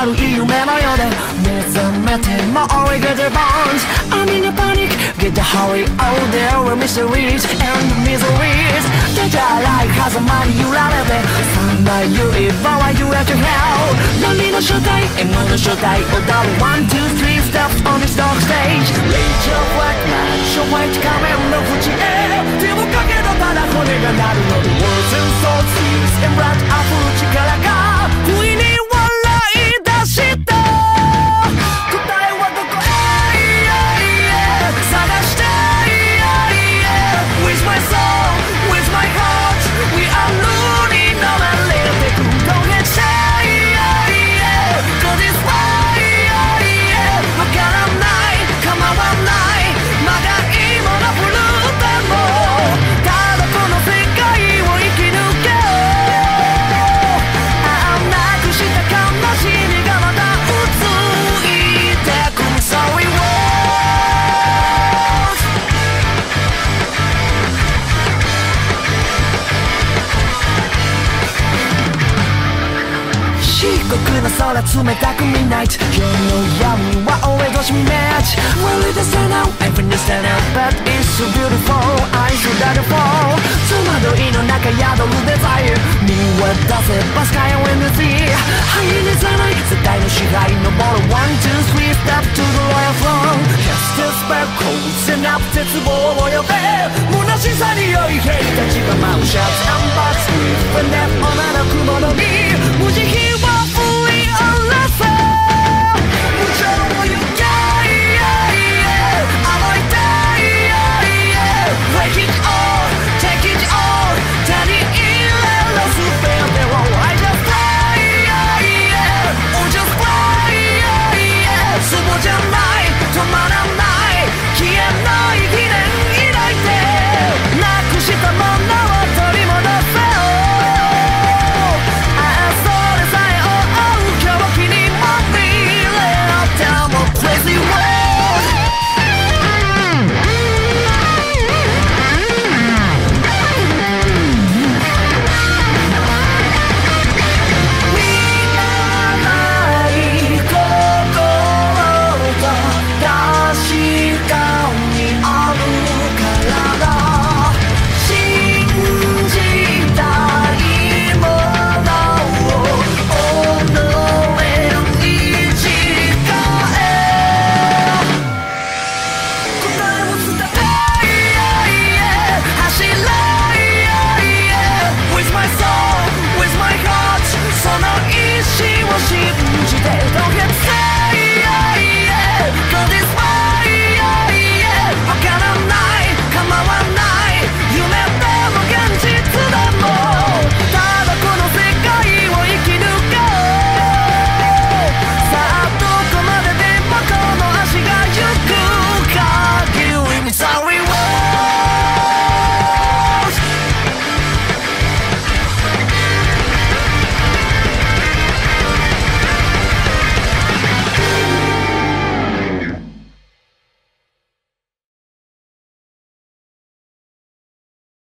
悪い夢のようで目覚めても we get the bones I'm in a panic get the hurry oh there were mysteries and miseries 出たらい狭間に揺られて三大言えばは you have to hell 波の正体 M の正体踊る one two three steps on this dark stage Reach your black man 昭和一仮面の淵へ手をかけたただ骨が鳴るの The words and souls fuse and blood 溢る力が 空冷たく Midnight 夜の闇は俺越し Match Well it is now Everything is stand out But it's so beautiful Eyes without a fall 戸惑いの中宿るデザイン見渡せば Sky and the sea 灰にさない世界の支配登る One, two, three Step